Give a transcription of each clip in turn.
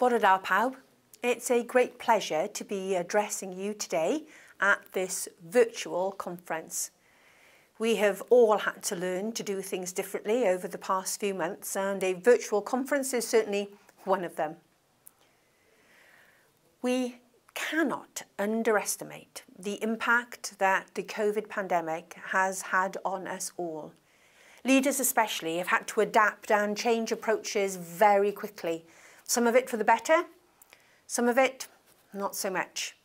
Bore da pawb. It's a great pleasure to be addressing you today at this virtual conference. We have all had to learn to do things differently over the past few months and a virtual conference is certainly one of them. We cannot underestimate the impact that the COVID pandemic has had on us all. Leaders especially have had to adapt and change approaches very quickly. Some of it for the better, some of it not so much.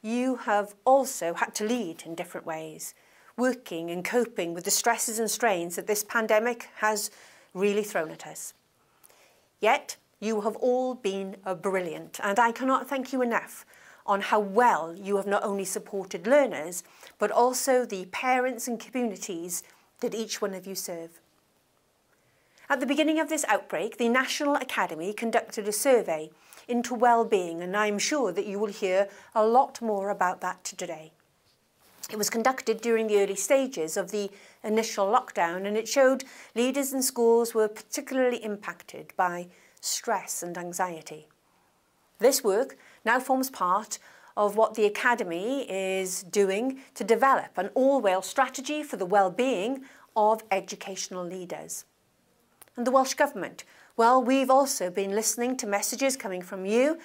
You have also had to lead in different ways, working and coping with the stresses and strains that this pandemic has really thrown at us. Yet, you have all been brilliant, and I cannot thank you enough on how well you have not only supported learners, but also the parents and communities that each one of you serve. At the beginning of this outbreak, the National Academy conducted a survey into well-being and I'm sure that you will hear a lot more about that today. It was conducted during the early stages of the initial lockdown and it showed leaders in schools were particularly impacted by stress and anxiety. This work now forms part of what the Academy is doing to develop an all-Wales strategy for the well-being of educational leaders. And the Welsh Government, well, we've also been listening to messages coming from you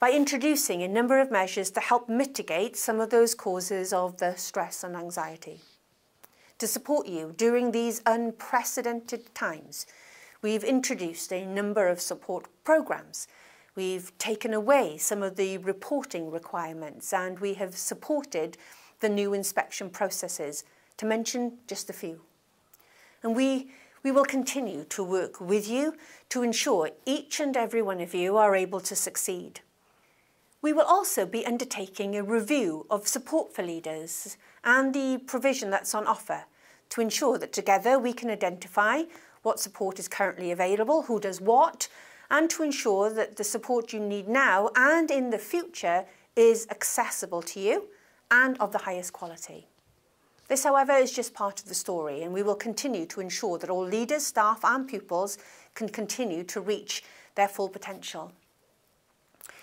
by introducing a number of measures to help mitigate some of those causes of the stress and anxiety. To support you during these unprecedented times, we've introduced a number of support programmes We've taken away some of the reporting requirements and we have supported the new inspection processes, to mention just a few. And we, we will continue to work with you to ensure each and every one of you are able to succeed. We will also be undertaking a review of support for leaders and the provision that's on offer to ensure that together we can identify what support is currently available, who does what, and to ensure that the support you need now and in the future is accessible to you and of the highest quality. This, however, is just part of the story and we will continue to ensure that all leaders, staff and pupils can continue to reach their full potential.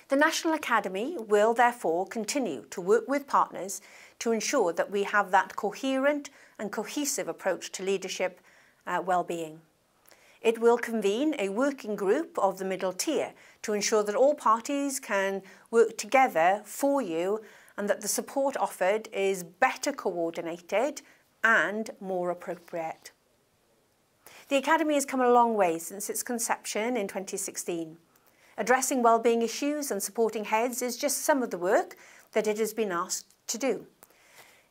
The National Academy will therefore continue to work with partners to ensure that we have that coherent and cohesive approach to leadership uh, well-being. It will convene a working group of the middle tier to ensure that all parties can work together for you and that the support offered is better coordinated and more appropriate. The Academy has come a long way since its conception in 2016. Addressing wellbeing issues and supporting heads is just some of the work that it has been asked to do.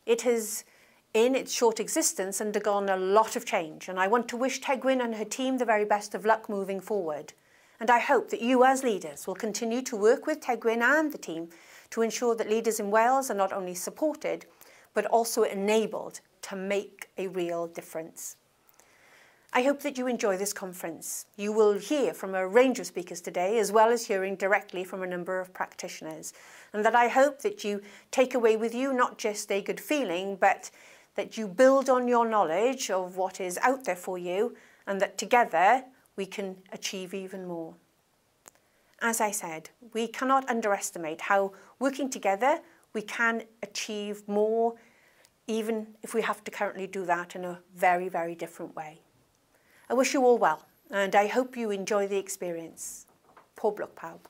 It has in its short existence undergone a lot of change and I want to wish Tegwen and her team the very best of luck moving forward. And I hope that you as leaders will continue to work with Tegwen and the team to ensure that leaders in Wales are not only supported, but also enabled to make a real difference. I hope that you enjoy this conference. You will hear from a range of speakers today, as well as hearing directly from a number of practitioners. And that I hope that you take away with you not just a good feeling, but that you build on your knowledge of what is out there for you and that together we can achieve even more. As I said, we cannot underestimate how working together we can achieve more even if we have to currently do that in a very, very different way. I wish you all well and I hope you enjoy the experience. Pob lwc pawb.